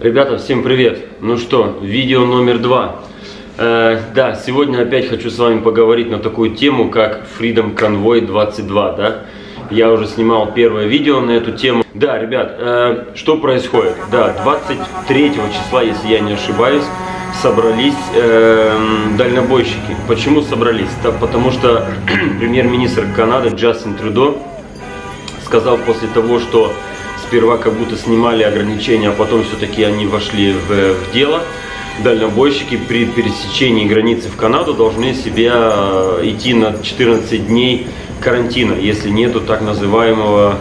Ребята, всем привет! Ну что, видео номер два. Э, да, сегодня опять хочу с вами поговорить на такую тему, как Freedom Convoy 22, да? Я уже снимал первое видео на эту тему. Да, ребят, э, что происходит? Да, 23 числа, если я не ошибаюсь, собрались э, дальнобойщики. Почему собрались? Да, потому что премьер-министр Канады Джастин Трюдо сказал после того, что сперва как будто снимали ограничения, а потом все-таки они вошли в, в дело. Дальнобойщики при пересечении границы в Канаду должны себя э, идти на 14 дней карантина, если нету так называемого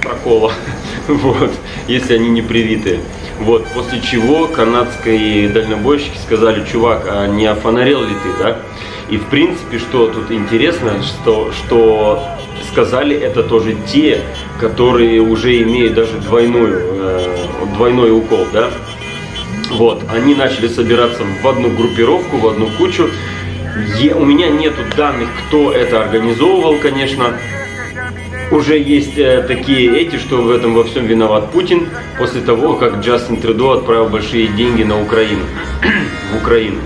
прокола, вот, если они не привитые. Вот, после чего канадские дальнобойщики сказали, чувак, а не офонарел ли ты, да? И в принципе, что тут интересно, что, что сказали это тоже те, которые уже имеют даже двойную, э, двойной укол, да? Вот, они начали собираться в одну группировку, в одну кучу. Е, у меня нету данных, кто это организовывал, конечно. Уже есть э, такие эти, что в этом во всем виноват Путин, после того, как Джастин Трюдо отправил большие деньги на Украину, в Украину.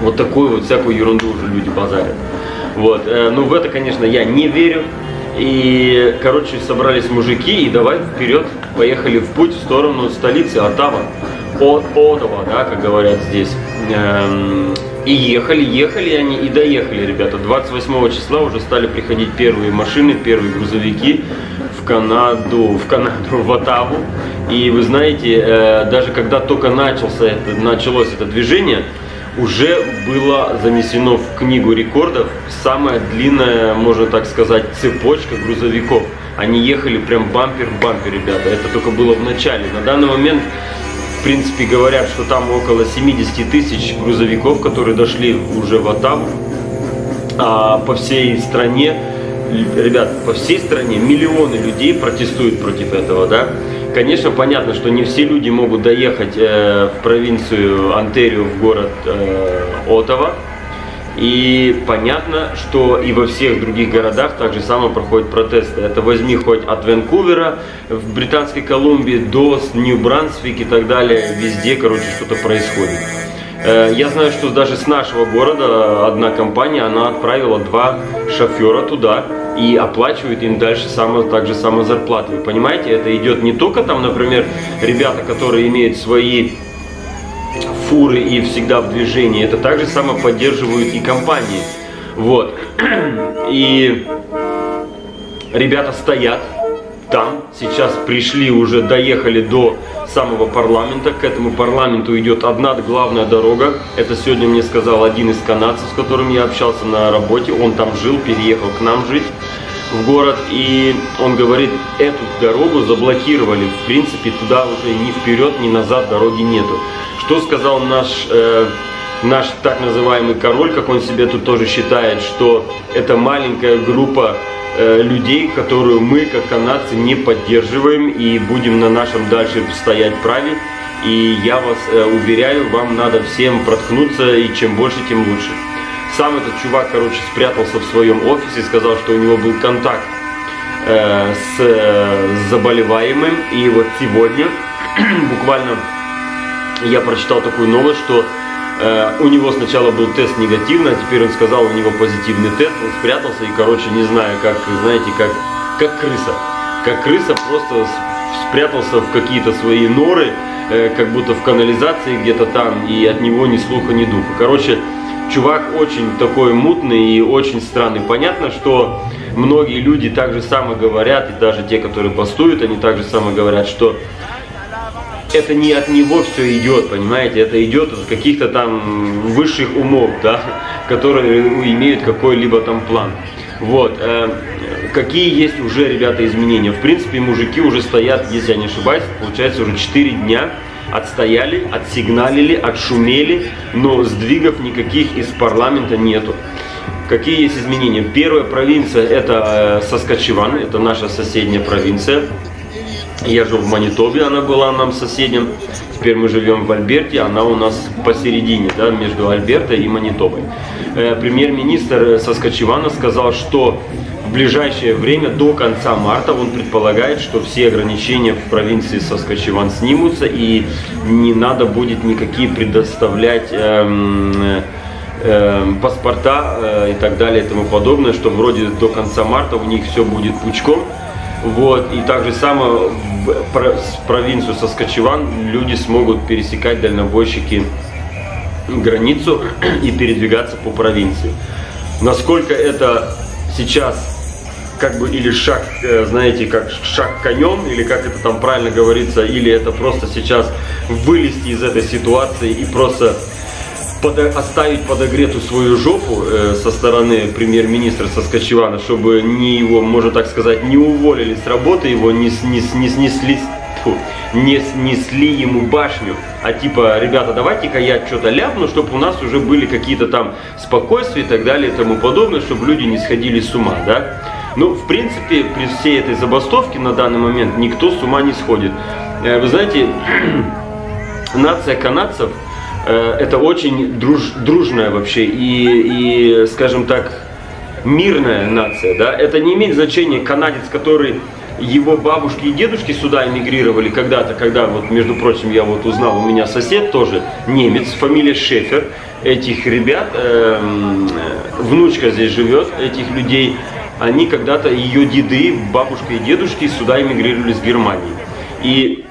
Вот такую вот всякую ерунду уже люди базарят. Вот, э, ну в это, конечно, я не верю. И, короче, собрались мужики и давай вперед, поехали в путь в сторону столицы Оттава. От Отова, да, как говорят здесь. Эм, и ехали, ехали они и доехали, ребята. 28 числа уже стали приходить первые машины, первые грузовики в Канаду, в Канаду, в Оттаву. И вы знаете, э, даже когда только начался это, началось это движение, уже было занесено в книгу рекордов самая длинная, можно так сказать, цепочка грузовиков. Они ехали прям бампер в бампер, ребята. Это только было в начале. На данный момент, в принципе, говорят, что там около 70 тысяч грузовиков, которые дошли уже в Оттаву. А по всей стране, ребят, по всей стране миллионы людей протестуют против этого, да. Конечно, понятно, что не все люди могут доехать э, в провинцию Онтерио, в город э, Отова. И понятно, что и во всех других городах также само проходят протесты. Это возьми хоть от Ванкувера в Британской Колумбии до Нью-Брансвик и так далее. Везде, короче, что-то происходит. Э, я знаю, что даже с нашего города одна компания, она отправила два шофера туда и оплачивают им дальше само, также само зарплаты. Вы понимаете, это идет не только там, например, ребята, которые имеют свои фуры и всегда в движении, это также само поддерживают и компании. Вот. И ребята стоят там, сейчас пришли, уже доехали до самого парламента. К этому парламенту идет одна главная дорога. Это сегодня мне сказал один из канадцев, с которым я общался на работе. Он там жил, переехал к нам жить в город. И он говорит, эту дорогу заблокировали. В принципе, туда уже ни вперед, ни назад дороги нету. Что сказал наш... Э, наш так называемый король, как он себя тут тоже считает, что это маленькая группа людей, которую мы, как канадцы, не поддерживаем и будем на нашем дальше стоять праве. И я вас э, уверяю, вам надо всем проткнуться, и чем больше, тем лучше. Сам этот чувак, короче, спрятался в своем офисе, сказал, что у него был контакт э, с, э, с заболеваемым. И вот сегодня буквально я прочитал такую новость, что Э, у него сначала был тест негативный, а теперь он сказал, у него позитивный тест, он спрятался и, короче, не знаю, как, знаете, как, как крыса. Как крыса просто спрятался в какие-то свои норы, э, как будто в канализации где-то там, и от него ни слуха, ни духа. Короче, чувак очень такой мутный и очень странный. Понятно, что многие люди так же само говорят, и даже те, которые постуют, они так же само говорят, что это не от него все идет, понимаете, это идет от каких-то там высших умов, да, которые имеют какой-либо там план. Вот, э, какие есть уже, ребята, изменения? В принципе, мужики уже стоят, если я не ошибаюсь, получается уже 4 дня отстояли, отсигналили, отшумели, но сдвигов никаких из парламента нету. Какие есть изменения? Первая провинция это э, Саскачеван, это наша соседняя провинция. Я жил в Манитобе, она была нам соседним. Теперь мы живем в Альберте, она у нас посередине, да, между Альбертой и Манитобой. Э, Премьер-министр Саскачевана сказал, что ближайшее время, до конца марта, он предполагает, что все ограничения в провинции Саскачеван снимутся и не надо будет никакие предоставлять эм, э, паспорта э, и так далее и тому подобное, что вроде до конца марта у них все будет пучком. Вот, и также само в провинцию Соскочеван люди смогут пересекать дальнобойщики границу и передвигаться по провинции. Насколько это сейчас как бы или шаг, э, знаете, как шаг конем, или как это там правильно говорится, или это просто сейчас вылезти из этой ситуации и просто под, оставить подогретую свою жопу э, со стороны премьер-министра Соскочевана, чтобы не его, можно так сказать, не уволили с работы, его не, не, не снесли, фу, не снесли ему башню, а типа, ребята, давайте-ка я что-то ляпну, чтобы у нас уже были какие-то там спокойствия и так далее и тому подобное, чтобы люди не сходили с ума, да. Ну, в принципе, при всей этой забастовке на данный момент никто с ума не сходит. Э, вы знаете, нация канадцев – это очень друж, дружная вообще и, и, скажем так, мирная нация, да, это не имеет значения канадец, который его бабушки и дедушки сюда эмигрировали когда-то, когда, вот, между прочим, я вот узнал, у меня сосед тоже немец, фамилия Шефер, этих ребят, э, внучка здесь живет, этих людей, они когда-то, ее деды, бабушка и дедушки сюда эмигрировали с Германии. И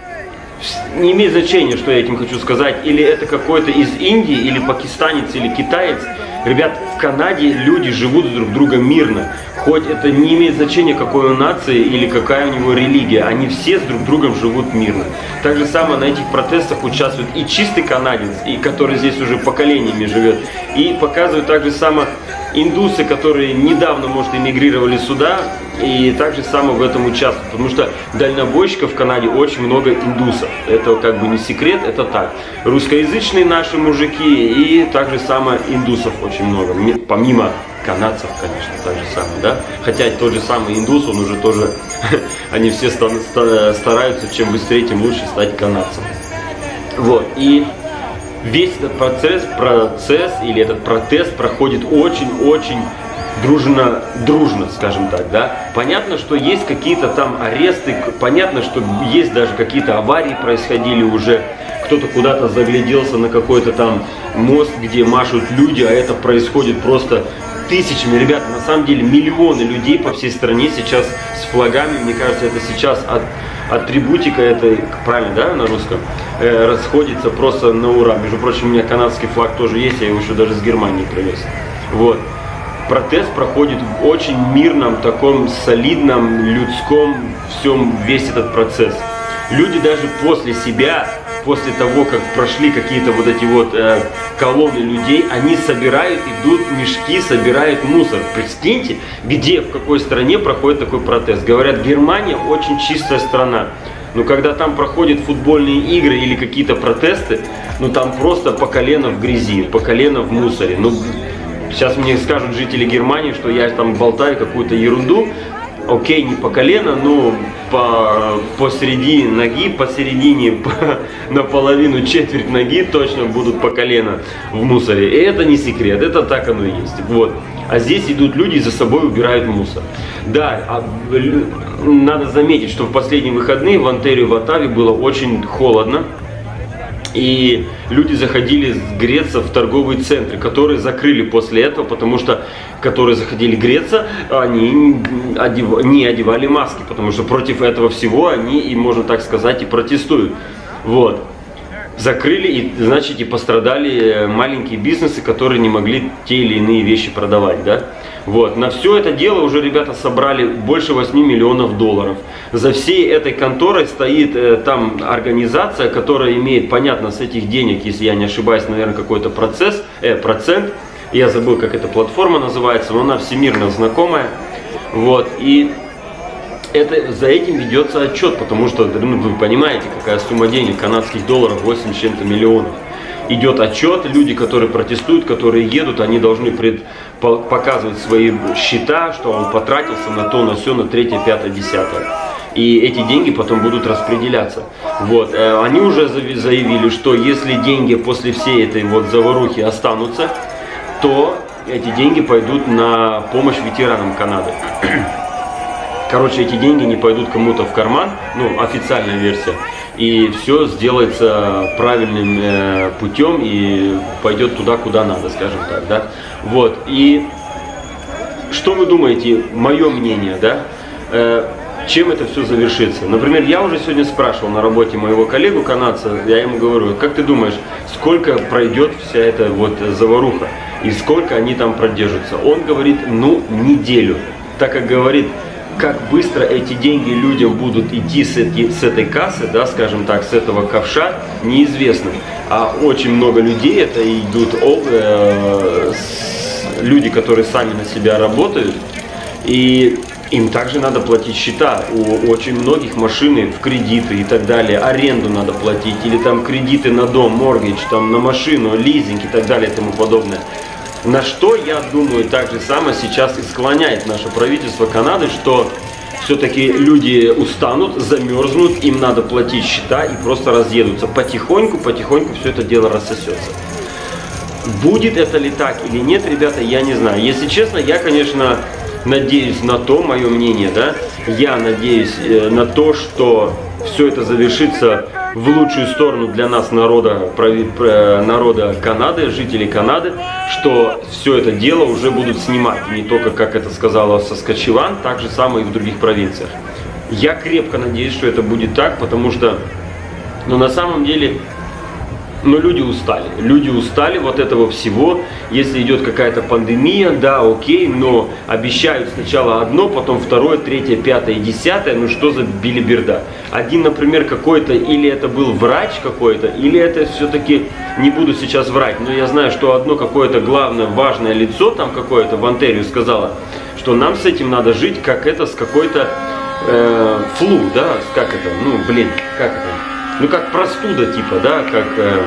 не имеет значения, что я этим хочу сказать, или это какой-то из Индии, или пакистанец, или китаец. Ребят, в Канаде люди живут друг другом мирно. Хоть это не имеет значения, какой он нации или какая у него религия. Они все с друг другом живут мирно. Так же самое на этих протестах участвует и чистый канадец, и который здесь уже поколениями живет. И показывают так же самое индусы, которые недавно, может, эмигрировали сюда, и также само в этом участвуют. Потому что дальнобойщиков в Канаде очень много индусов. Это как бы не секрет, это так. Русскоязычные наши мужики и также само индусов очень много. Помимо канадцев, конечно, так же самое, да? Хотя тот же самый индус, он уже тоже, они все стараются, чем быстрее, тем лучше стать канадцем. Вот, и весь этот процесс, процесс или этот протест проходит очень-очень дружно, дружно, скажем так, да. Понятно, что есть какие-то там аресты, понятно, что есть даже какие-то аварии происходили уже, кто-то куда-то загляделся на какой-то там мост, где машут люди, а это происходит просто тысячами, ребята, на самом деле миллионы людей по всей стране сейчас с флагами, мне кажется, это сейчас от атрибутика этой, правильно, да, на русском, э, расходится просто на ура. Между прочим, у меня канадский флаг тоже есть, я его еще даже с Германии привез. Вот. Протест проходит в очень мирном, таком солидном, людском всем весь этот процесс. Люди даже после себя после того, как прошли какие-то вот эти вот э, колонны людей, они собирают, идут мешки, собирают мусор. Представьте, где, в какой стране проходит такой протест. Говорят, Германия очень чистая страна. Но когда там проходят футбольные игры или какие-то протесты, ну там просто по колено в грязи, по колено в мусоре. Ну, сейчас мне скажут жители Германии, что я там болтаю какую-то ерунду, окей, не по колено, но по, посреди ноги, посередине, по, наполовину, четверть ноги точно будут по колено в мусоре. И это не секрет, это так оно и есть. Вот. А здесь идут люди и за собой убирают мусор. Да, а, надо заметить, что в последние выходные в Антерию в Атаве было очень холодно. И люди заходили греться в торговые центры, которые закрыли после этого, потому что которые заходили греться, они одев... не одевали маски, потому что против этого всего они, и можно так сказать, и протестуют. Вот. Закрыли, и, значит, и пострадали маленькие бизнесы, которые не могли те или иные вещи продавать, да. Вот. На все это дело уже ребята собрали больше 8 миллионов долларов. За всей этой конторой стоит э, там организация, которая имеет, понятно, с этих денег, если я не ошибаюсь, наверное, какой-то процесс, э, процент. Я забыл, как эта платформа называется, но она всемирно знакомая. Вот. И это, за этим ведется отчет, потому что ну, вы понимаете, какая сумма денег, канадских долларов, 8 с чем-то миллионов идет отчет, люди, которые протестуют, которые едут, они должны пред, по, показывать свои счета, что он потратился на то, на все, на третье, пятое, десятое. И эти деньги потом будут распределяться. Вот. Э, они уже заявили, что если деньги после всей этой вот заварухи останутся, то эти деньги пойдут на помощь ветеранам Канады. Короче, эти деньги не пойдут кому-то в карман, ну, официальная версия, и все сделается правильным э, путем и пойдет туда, куда надо, скажем так, да. Вот, и что вы думаете, мое мнение, да, э, чем это все завершится? Например, я уже сегодня спрашивал на работе моего коллегу канадца, я ему говорю, как ты думаешь, сколько пройдет вся эта вот заваруха и сколько они там продержатся? Он говорит, ну, неделю, так как говорит, как быстро эти деньги людям будут идти с, эти, с этой кассы, да, скажем так, с этого ковша, неизвестно. А очень много людей это идут э, люди, которые сами на себя работают, и им также надо платить счета. У очень многих машины в кредиты и так далее, аренду надо платить, или там кредиты на дом, моргидж, там на машину, лизинг и так далее и тому подобное. На что, я думаю, так же самое сейчас и склоняет наше правительство Канады, что все-таки люди устанут, замерзнут, им надо платить счета и просто разъедутся. Потихоньку, потихоньку все это дело рассосется. Будет это ли так или нет, ребята, я не знаю. Если честно, я, конечно, надеюсь на то, мое мнение, да, я надеюсь э, на то, что все это завершится в лучшую сторону для нас, народа, народа Канады, жителей Канады, что все это дело уже будут снимать, не только, как это сказала Соскочеван, так же самое и в других провинциях. Я крепко надеюсь, что это будет так, потому что, ну, на самом деле, но люди устали. Люди устали вот этого всего. Если идет какая-то пандемия, да, окей, но обещают сначала одно, потом второе, третье, пятое, десятое. Ну что за билиберда? Один, например, какой-то, или это был врач какой-то, или это все-таки, не буду сейчас врать, но я знаю, что одно какое-то главное, важное лицо там какое-то в Антерию сказала, что нам с этим надо жить, как это, с какой-то э, флу, да, как это, ну, блин, как это, ну как простуда типа, да, как, э,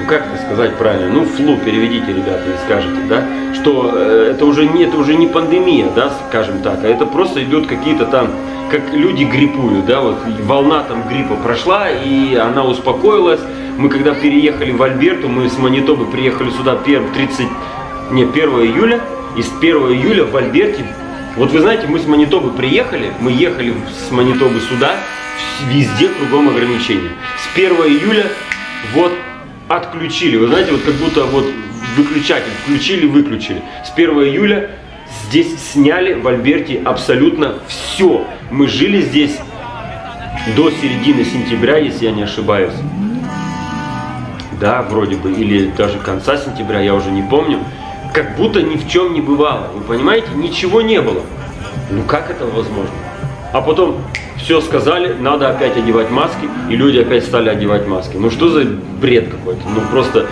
ну как это сказать правильно, ну флу переведите, ребята, и скажете, да, что э, это уже не, это уже не пандемия, да, скажем так, а это просто идет какие-то там, как люди гриппуют, да, вот волна там гриппа прошла, и она успокоилась, мы когда переехали в Альберту, мы с Манитобы приехали сюда 30, не, 1 июля, и с 1 июля в Альберте, вот вы знаете, мы с Манитобы приехали, мы ехали с Манитобы сюда, везде кругом ограничения. С 1 июля вот отключили. Вы знаете, вот как будто вот выключатель включили, выключили. С 1 июля здесь сняли в Альберте абсолютно все. Мы жили здесь до середины сентября, если я не ошибаюсь. Да, вроде бы, или даже конца сентября, я уже не помню. Как будто ни в чем не бывало. Вы понимаете, ничего не было. Ну как это возможно? А потом все сказали, надо опять одевать маски, и люди опять стали одевать маски. Ну что за бред какой-то? Ну просто,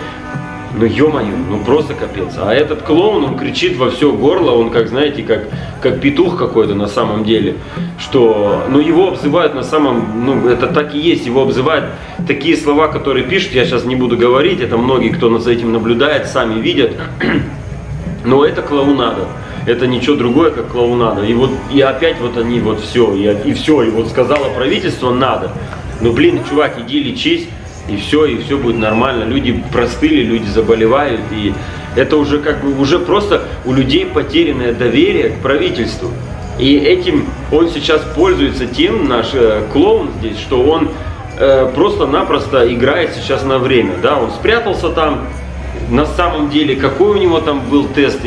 ну ё-моё, ну просто капец. А этот клоун, он кричит во все горло, он как, знаете, как, как петух какой-то на самом деле, что, ну его обзывают на самом, ну это так и есть, его обзывают такие слова, которые пишут, я сейчас не буду говорить, это многие, кто за этим наблюдает, сами видят, но это клоунада это ничего другое, как клоунада. И вот и опять вот они вот все, и, и все, и вот сказала правительство надо. Ну блин, чувак, иди лечись, и все, и все будет нормально. Люди простыли, люди заболевают, и это уже как бы уже просто у людей потерянное доверие к правительству. И этим он сейчас пользуется тем, наш э, клоун здесь, что он э, просто-напросто играет сейчас на время. Да? Он спрятался там, на самом деле, какой у него там был тест,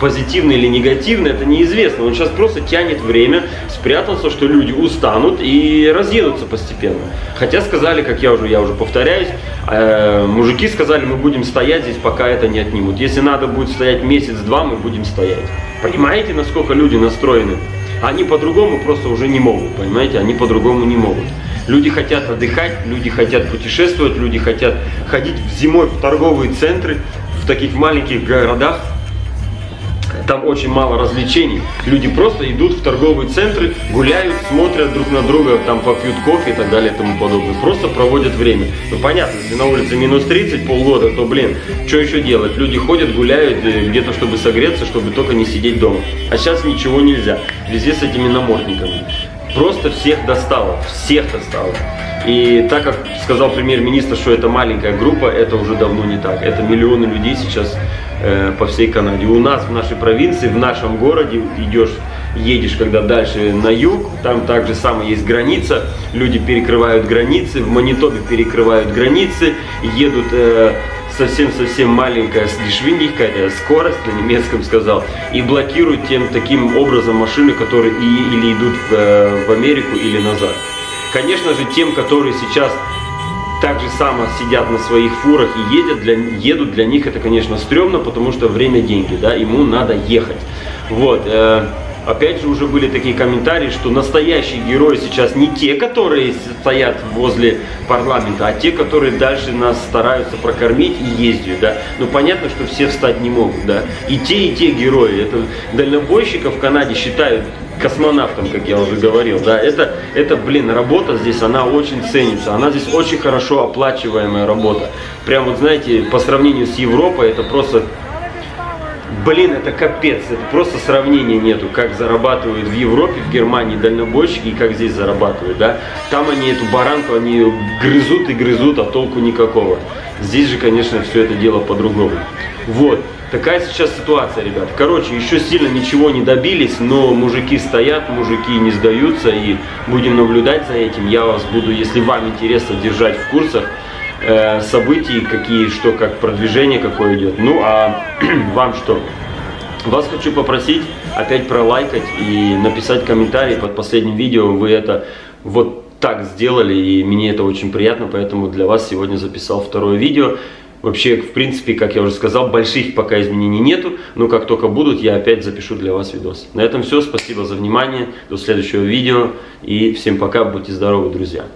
позитивный или негативный, это неизвестно. Он сейчас просто тянет время, спрятался, что люди устанут и разъедутся постепенно. Хотя сказали, как я уже, я уже повторяюсь, э, мужики сказали, мы будем стоять здесь, пока это не отнимут. Если надо будет стоять месяц-два, мы будем стоять. Понимаете, насколько люди настроены? Они по-другому просто уже не могут, понимаете? Они по-другому не могут. Люди хотят отдыхать, люди хотят путешествовать, люди хотят ходить зимой в торговые центры, в таких маленьких городах. Там очень мало развлечений. Люди просто идут в торговые центры, гуляют, смотрят друг на друга, там попьют кофе и так далее и тому подобное. Просто проводят время. Ну понятно, если на улице минус 30 полгода, то блин, что еще делать? Люди ходят, гуляют э, где-то, чтобы согреться, чтобы только не сидеть дома. А сейчас ничего нельзя. Везде с этими намордниками. Просто всех достало, всех достало. И так как сказал премьер-министр, что это маленькая группа, это уже давно не так. Это миллионы людей сейчас э, по всей Канаде. У нас в нашей провинции, в нашем городе идешь, едешь, когда дальше на юг, там также самое есть граница, люди перекрывают границы, в Манитобе перекрывают границы, едут э, совсем-совсем маленькая geschwindigkeit, скорость на немецком сказал, и блокируют тем таким образом машины, которые и, или идут в, э, в Америку или назад. Конечно же, тем, которые сейчас так же само сидят на своих фурах и едят, для, едут, для них это, конечно, стрёмно, потому что время деньги, да, ему надо ехать. Вот, э, опять же, уже были такие комментарии, что настоящие герои сейчас не те, которые стоят возле парламента, а те, которые дальше нас стараются прокормить и ездят, да. Ну, понятно, что все встать не могут, да. И те, и те герои. Это дальнобойщиков в Канаде считают космонавтом, как я уже говорил, да, это, это, блин, работа здесь, она очень ценится, она здесь очень хорошо оплачиваемая работа. Прям вот, знаете, по сравнению с Европой, это просто, блин, это капец, это просто сравнения нету, как зарабатывают в Европе, в Германии дальнобойщики и как здесь зарабатывают, да. Там они эту баранку, они грызут и грызут, а толку никакого. Здесь же, конечно, все это дело по-другому. Вот. Такая сейчас ситуация, ребят. Короче, еще сильно ничего не добились, но мужики стоят, мужики не сдаются, и будем наблюдать за этим. Я вас буду, если вам интересно, держать в курсах э, событий, какие, что, как продвижение какое идет. Ну, а вам что? Вас хочу попросить опять пролайкать и написать комментарий под последним видео. Вы это вот так сделали, и мне это очень приятно, поэтому для вас сегодня записал второе видео. Вообще, в принципе, как я уже сказал, больших пока изменений нету, но как только будут, я опять запишу для вас видос. На этом все, спасибо за внимание, до следующего видео и всем пока, будьте здоровы, друзья.